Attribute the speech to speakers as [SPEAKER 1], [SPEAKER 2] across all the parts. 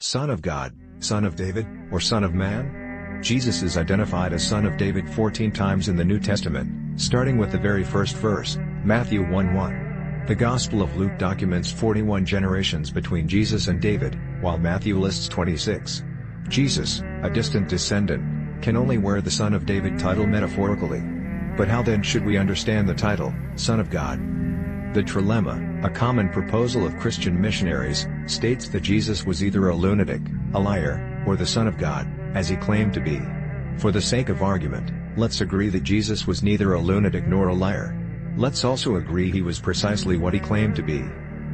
[SPEAKER 1] Son of God, Son of David, or Son of Man? Jesus is identified as Son of David 14 times in the New Testament, starting with the very first verse, Matthew 1:1. The Gospel of Luke documents 41 generations between Jesus and David, while Matthew lists 26. Jesus, a distant descendant, can only wear the Son of David title metaphorically. But how then should we understand the title, Son of God? The trilemma, a common proposal of Christian missionaries, states that Jesus was either a lunatic, a liar, or the Son of God, as he claimed to be. For the sake of argument, let's agree that Jesus was neither a lunatic nor a liar. Let's also agree he was precisely what he claimed to be.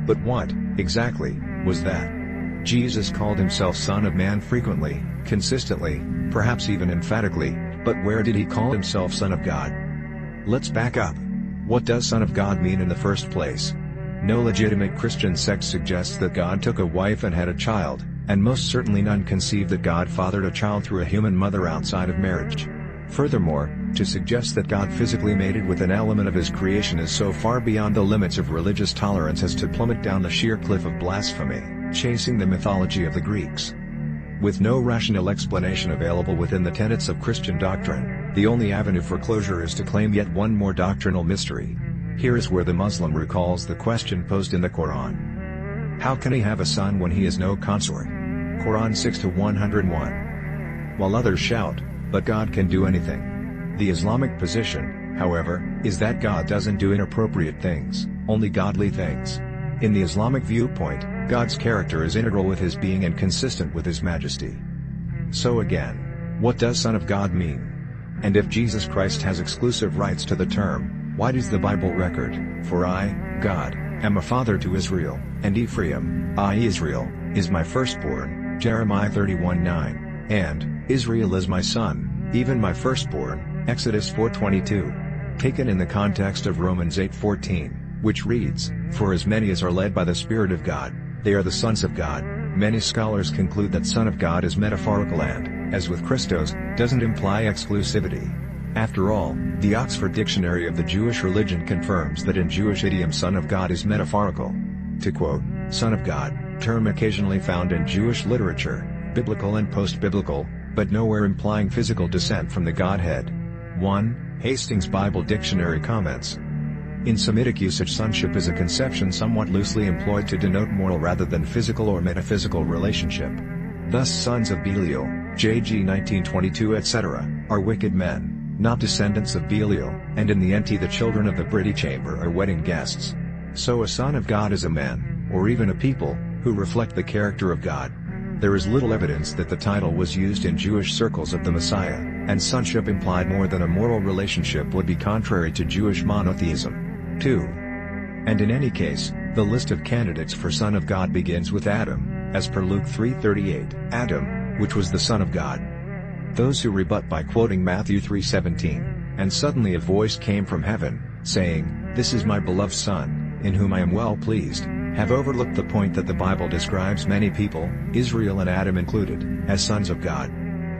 [SPEAKER 1] But what, exactly, was that? Jesus called himself Son of Man frequently, consistently, perhaps even emphatically, but where did he call himself Son of God? Let's back up. What does Son of God mean in the first place? No legitimate Christian sect suggests that God took a wife and had a child, and most certainly none conceive that God fathered a child through a human mother outside of marriage. Furthermore, to suggest that God physically mated with an element of his creation is so far beyond the limits of religious tolerance as to plummet down the sheer cliff of blasphemy, chasing the mythology of the Greeks. With no rational explanation available within the tenets of Christian doctrine, the only avenue for closure is to claim yet one more doctrinal mystery. Here is where the Muslim recalls the question posed in the Quran. How can he have a son when he has no consort? Quran 6 101. While others shout, but God can do anything. The Islamic position, however, is that God doesn't do inappropriate things, only godly things. In the Islamic viewpoint, God's character is integral with his being and consistent with his majesty. So again, what does Son of God mean? And if Jesus Christ has exclusive rights to the term, why does the Bible record, For I, God, am a father to Israel, and Ephraim, I Israel, is my firstborn, Jeremiah 31:9, and, Israel is my son, even my firstborn, Exodus 4:22. Taken in the context of Romans 8:14, which reads, For as many as are led by the Spirit of God, they are the sons of God. Many scholars conclude that Son of God is metaphorical and, as with Christos, doesn't imply exclusivity. After all, the Oxford Dictionary of the Jewish Religion confirms that in Jewish idiom Son of God is metaphorical. To quote, Son of God, term occasionally found in Jewish literature, biblical and post-biblical, but nowhere implying physical descent from the Godhead. 1. Hastings Bible Dictionary comments. In Semitic usage sonship is a conception somewhat loosely employed to denote moral rather than physical or metaphysical relationship. Thus sons of Belial, JG 1922 etc., are wicked men, not descendants of Belial, and in the NT the children of the bridechamber are wedding guests. So a son of God is a man, or even a people, who reflect the character of God. There is little evidence that the title was used in Jewish circles of the Messiah, and sonship implied more than a moral relationship would be contrary to Jewish monotheism. 2. And in any case, the list of candidates for Son of God begins with Adam, as per Luke 3:38. Adam, which was the Son of God. Those who rebut by quoting Matthew 3:17, and suddenly a voice came from heaven, saying, This is my beloved Son, in whom I am well pleased, have overlooked the point that the Bible describes many people, Israel and Adam included, as sons of God.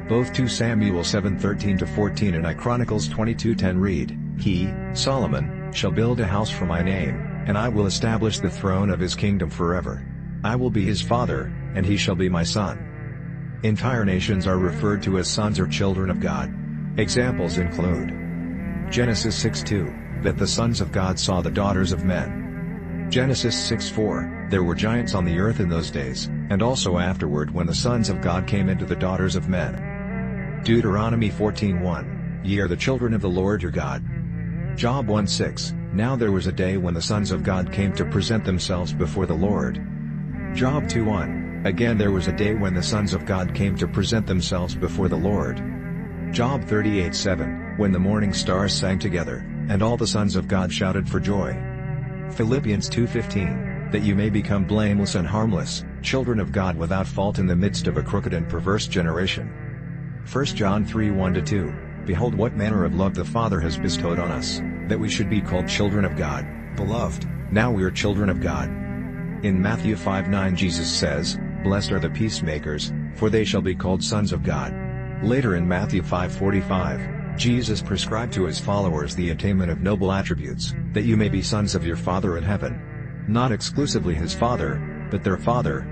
[SPEAKER 1] Both 2 Samuel 7:13-14 and I Chronicles 22:10 read, He, Solomon, shall build a house for my name, and I will establish the throne of his kingdom forever. I will be his father, and he shall be my son. Entire nations are referred to as sons or children of God. Examples include Genesis 6:2, that the sons of God saw the daughters of men. Genesis 6:4, there were giants on the earth in those days, and also afterward when the sons of God came into the daughters of men. Deuteronomy 14:1, ye are the children of the Lord your God. Job 1:6, now there was a day when the sons of God came to present themselves before the Lord. Job 2:1, Again there was a day when the sons of God came to present themselves before the Lord. Job 38:7, when the morning stars sang together, and all the sons of God shouted for joy. Philippians 2:15, that you may become blameless and harmless, children of God without fault in the midst of a crooked and perverse generation. 1 John 3:1-2, Behold what manner of love the Father has bestowed on us, that we should be called children of God, beloved, now we are children of God. In Matthew 5:9 Jesus says, Blessed are the peacemakers, for they shall be called sons of God. Later in Matthew 5:45, Jesus prescribed to his followers the attainment of noble attributes, that you may be sons of your Father in heaven. Not exclusively his Father, but their Father,